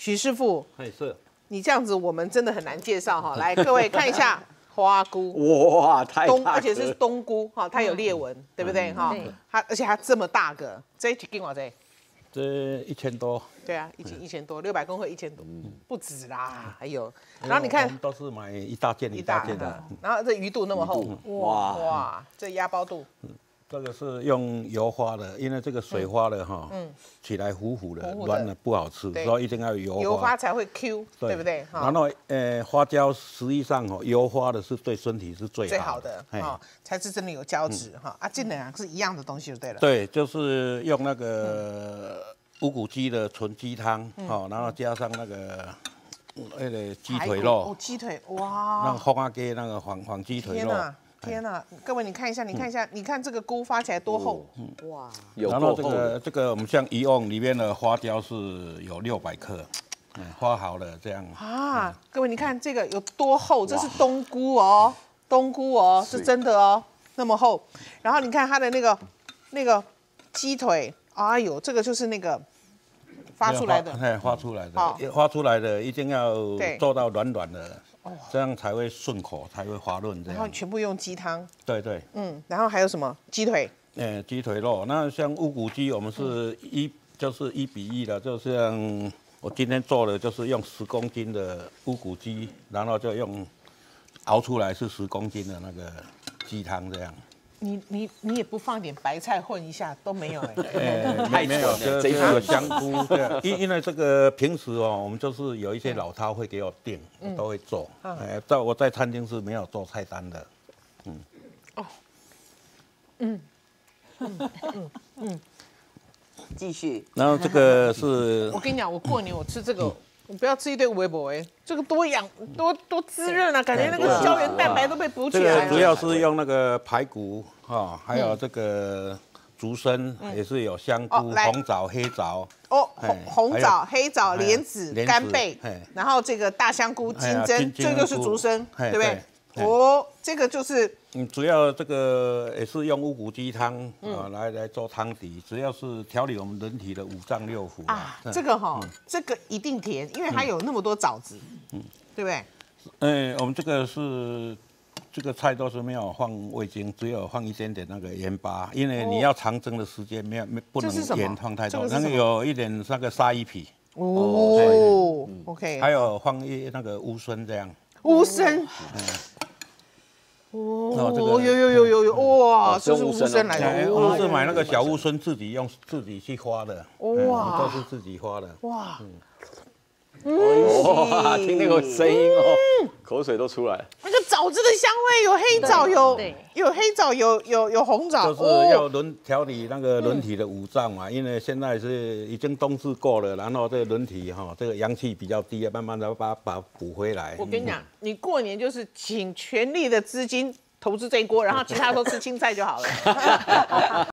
许师傅，哎是，你这样子我们真的很难介绍哈。来，各位看一下花菇，哇，太冬，而且是冬菇哈，它有裂纹，对不对哈？它而且它这么大个，这一斤多少？这？这一千多。对啊，一斤一千多，六百公克一千多，不止啦，还有。然后你看都是买一大件一大件的，然后这鱼肚那么厚，哇哇，这压包度，这个是用油花的，因为这个水花的哈，嗯。起来糊糊的软的不好吃，所以一定要有油花。油花才会 Q，对。不对？哈。然后呃，花椒实际上哦，油花的是对身体是最最好好的哎哈，才是真的有胶质哈。啊，这两个是一样的东西就对了。对，就是用那个乌骨鸡的纯鸡汤，哦，然后加上那个嗯那个鸡腿肉。哦，，鸡腿哇。那个哇！红阿给那个黄黄鸡腿肉，天哪，天哪！各位你看一下，你看一下，你看这个菇发起来多厚，哇，有然后这个这个我们像一瓮里面的花椒是有六百克，嗯，花好了这样，啊！各位你看这个有多厚，这是冬菇哦，冬菇哦，是真的哦，那么厚。然后你看它的那个那个鸡腿，哎呦，这个就是那个发出来的，哎，发出来好的，发出来的一定要做到软软的，这样才会顺口，才会滑润这然后样。全部用鸡汤，对对，嗯，然后还有什么？鸡腿，呃，鸡腿肉，那像乌骨鸡，我们是一就是一比一的，就像我今天做的，就是用十公斤的乌骨鸡，然后就用熬出来是十公斤的那个鸡汤这样。你你你也不放点白菜混一下都没有 哎、没有，蠢了这这这一盘个香菇，因因为这个平时哦，我们就是有一些老饕会给我订，我都会做。哎，在我在餐厅是没有做菜单的。嗯，哦，嗯，嗯嗯嗯。继续，然后这个是我跟你讲，我过年我吃这个，我不要吃一堆微博哎，这个多养多多滋润啊，感觉那个胶原蛋白都被补起这来了。个主要是用那个排骨哈，还有这个竹参也是有香菇、红枣、黑枣，哦，红哎红枣、黑枣、哎莲子、干贝哎，然后这个大香菇、金针，这就是竹参，哎对不对？哦，这个就是嗯，主要这个也是用乌骨鸡汤嗯。啊来来做汤底，主要是调理我们人体的五脏六腑啊啊，。这个哈，这个一定甜，因为它有那么多枣子，嗯。对不对？哎，我们这个是这个菜都是没有放味精，只有放一点点那个盐巴，因为你要长蒸的时间没有没不能盐放太多，那个有一点那个沙鱼皮，哦，OK，还有放一那个乌参这样。乌参，哦这个哦，有有有有有，哇，哦这是乌参来哎的，我们是买那个小乌参，自己用自己去花的，哇哇，都是自己花的。哇，哇，听那个声音哦，口水都出来了。那个枣子的香味，有黑枣，有对有黑枣，有有有红枣，就是要轮调理那个人体的五脏嘛，因为现在是已经冬至过了，然后这个人体哈，这个阳气比较低啊，慢慢的把把它补回来。我跟你讲，你过年就是请全力的资金投资这一锅，然后其他都吃青菜就好了。